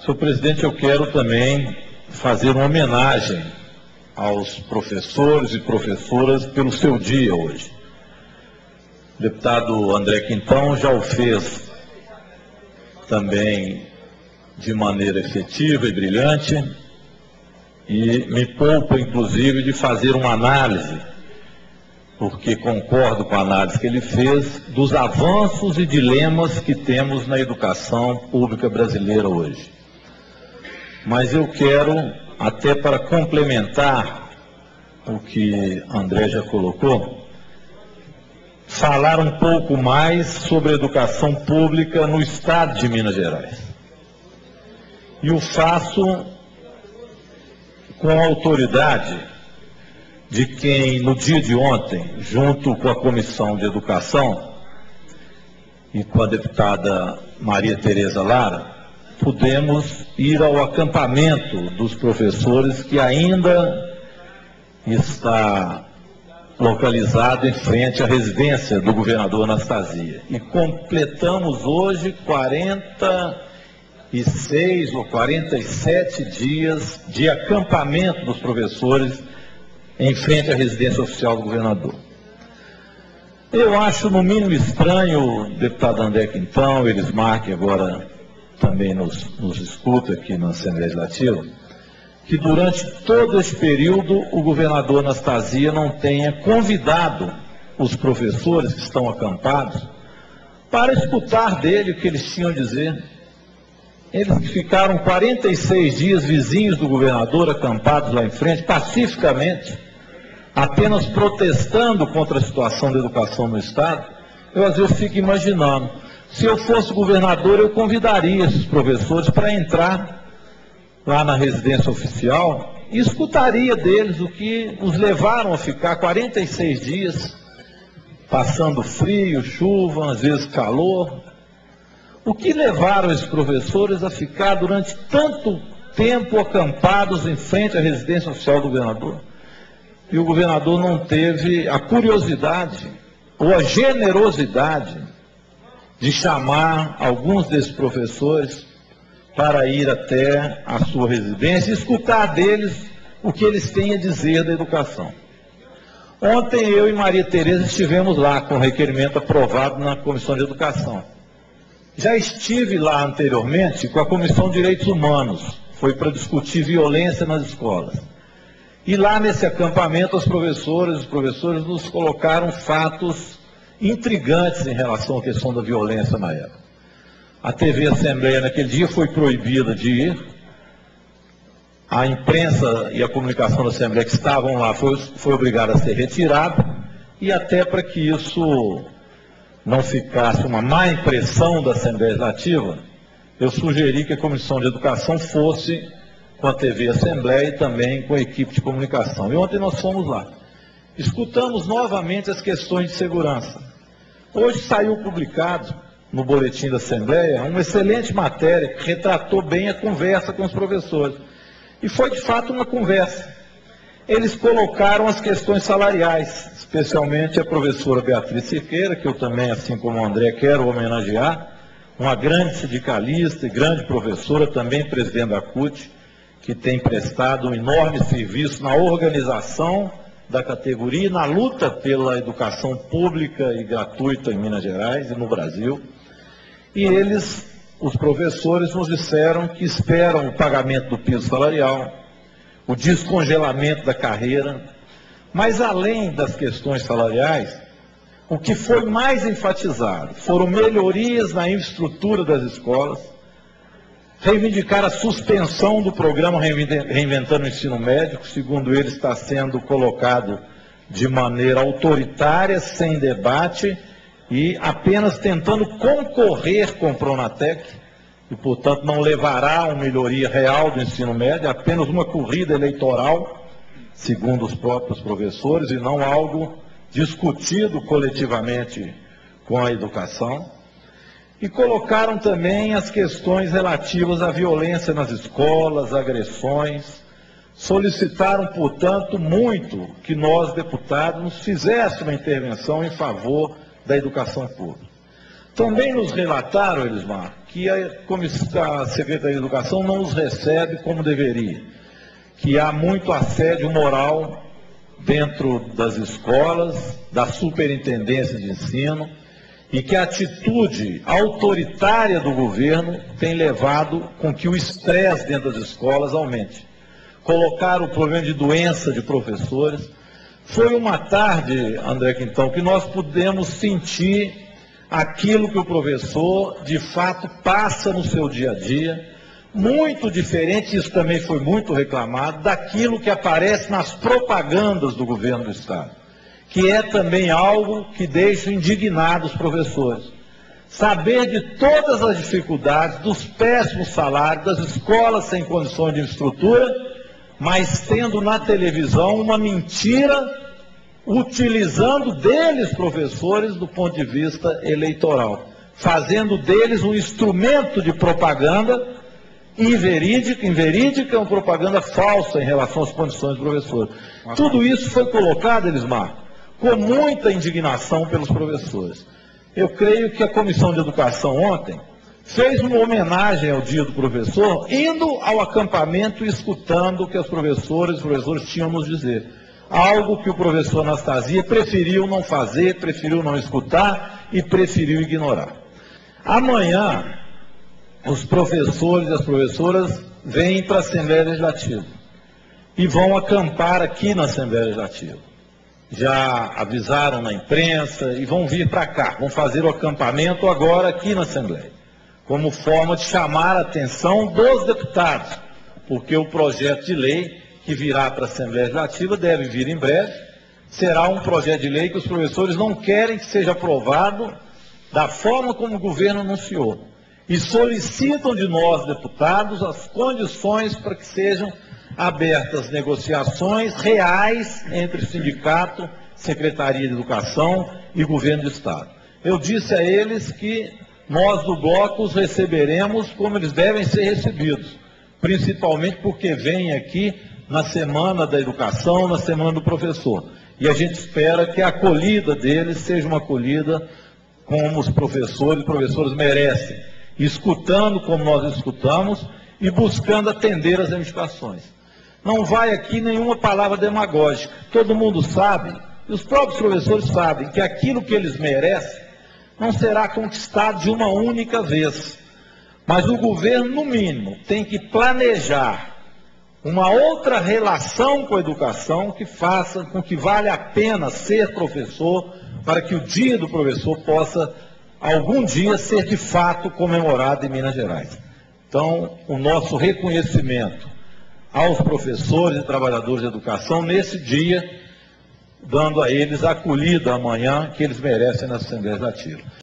Senhor presidente, eu quero também fazer uma homenagem aos professores e professoras pelo seu dia hoje. O deputado André Quintão já o fez também de maneira efetiva e brilhante e me poupa, inclusive, de fazer uma análise, porque concordo com a análise que ele fez, dos avanços e dilemas que temos na educação pública brasileira hoje. Mas eu quero, até para complementar o que André já colocou, falar um pouco mais sobre a educação pública no estado de Minas Gerais. E o faço com a autoridade de quem, no dia de ontem, junto com a Comissão de Educação e com a deputada Maria Tereza Lara, pudemos ir ao acampamento dos professores que ainda está localizado em frente à residência do governador Anastasia. E completamos hoje 46 ou 47 dias de acampamento dos professores em frente à residência oficial do governador. Eu acho no mínimo estranho, deputado André Quintão, Elismar, que agora também nos, nos escuta aqui na Assembleia Legislativa, que durante todo esse período o governador Anastasia não tenha convidado os professores que estão acampados para escutar dele o que eles tinham a dizer. Eles ficaram 46 dias vizinhos do governador, acampados lá em frente, pacificamente, apenas protestando contra a situação da educação no Estado, eu às vezes fico imaginando, se eu fosse governador, eu convidaria esses professores para entrar lá na residência oficial e escutaria deles o que os levaram a ficar 46 dias, passando frio, chuva, às vezes calor. O que levaram esses professores a ficar durante tanto tempo acampados em frente à residência oficial do governador? E o governador não teve a curiosidade ou a generosidade de chamar alguns desses professores para ir até a sua residência e escutar deles o que eles têm a dizer da educação. Ontem eu e Maria Tereza estivemos lá com o requerimento aprovado na Comissão de Educação. Já estive lá anteriormente com a Comissão de Direitos Humanos, foi para discutir violência nas escolas. E lá nesse acampamento, as professoras e os professores nos colocaram fatos intrigantes em relação à questão da violência na época. A TV Assembleia naquele dia foi proibida de ir. A imprensa e a comunicação da Assembleia que estavam lá foi, foi obrigada a ser retirada. E até para que isso não ficasse uma má impressão da Assembleia Legislativa, eu sugeri que a Comissão de Educação fosse com a TV Assembleia e também com a equipe de comunicação. E ontem nós fomos lá. Escutamos novamente as questões de segurança. Hoje saiu publicado no boletim da Assembleia, uma excelente matéria que retratou bem a conversa com os professores. E foi de fato uma conversa. Eles colocaram as questões salariais, especialmente a professora Beatriz Siqueira, que eu também, assim como o André, quero homenagear, uma grande sindicalista e grande professora, também presidente da CUT, que tem prestado um enorme serviço na organização da categoria e na luta pela educação pública e gratuita em Minas Gerais e no Brasil. E eles, os professores, nos disseram que esperam o pagamento do piso salarial, o descongelamento da carreira, mas além das questões salariais, o que foi mais enfatizado foram melhorias na infraestrutura das escolas, reivindicar a suspensão do programa Reinventando o Ensino Médico, segundo ele está sendo colocado de maneira autoritária, sem debate, e apenas tentando concorrer com o Pronatec, e portanto não levará a uma melhoria real do ensino médio, apenas uma corrida eleitoral, segundo os próprios professores, e não algo discutido coletivamente com a educação. E colocaram também as questões relativas à violência nas escolas, agressões. Solicitaram, portanto, muito que nós, deputados, fizéssemos uma intervenção em favor da educação pública. Também nos relataram, Elismar, que a Secretaria de Educação não os recebe como deveria, que há muito assédio moral dentro das escolas, da superintendência de ensino, e que a atitude autoritária do governo tem levado com que o estresse dentro das escolas aumente. Colocar o problema de doença de professores. Foi uma tarde, André Quintão, que nós pudemos sentir aquilo que o professor de fato passa no seu dia a dia, muito diferente, isso também foi muito reclamado, daquilo que aparece nas propagandas do governo do Estado, que é também algo que deixa indignados os professores. Saber de todas as dificuldades, dos péssimos salários, das escolas sem condições de estrutura, mas tendo na televisão uma mentira utilizando deles, professores, do ponto de vista eleitoral, fazendo deles um instrumento de propaganda inverídica, inverídica é uma propaganda falsa em relação às condições do professor. Tudo isso foi colocado, Elismar, com muita indignação pelos professores. Eu creio que a Comissão de Educação ontem fez uma homenagem ao dia do professor, indo ao acampamento e escutando o que os professores e os professores tinham nos dizer algo que o professor Anastasia preferiu não fazer, preferiu não escutar e preferiu ignorar. Amanhã, os professores e as professoras vêm para a Assembleia Legislativa e vão acampar aqui na Assembleia Legislativa. Já avisaram na imprensa e vão vir para cá, vão fazer o acampamento agora aqui na Assembleia, como forma de chamar a atenção dos deputados, porque o projeto de lei que virá para a Assembleia Legislativa, deve vir em breve, será um projeto de lei que os professores não querem que seja aprovado da forma como o governo anunciou. E solicitam de nós, deputados, as condições para que sejam abertas negociações reais entre sindicato, Secretaria de Educação e Governo do Estado. Eu disse a eles que nós do bloco os receberemos como eles devem ser recebidos, principalmente porque vêm aqui na semana da educação, na semana do professor. E a gente espera que a acolhida deles seja uma acolhida como os professores e professores merecem, escutando como nós escutamos e buscando atender as reivindicações. Não vai aqui nenhuma palavra demagógica. Todo mundo sabe, e os próprios professores sabem, que aquilo que eles merecem não será conquistado de uma única vez. Mas o governo, no mínimo, tem que planejar uma outra relação com a educação que faça com que vale a pena ser professor, para que o dia do professor possa, algum dia, ser de fato comemorado em Minas Gerais. Então, o nosso reconhecimento aos professores e trabalhadores de educação nesse dia, dando a eles a acolhida amanhã que eles merecem na Assembleia Legislativa.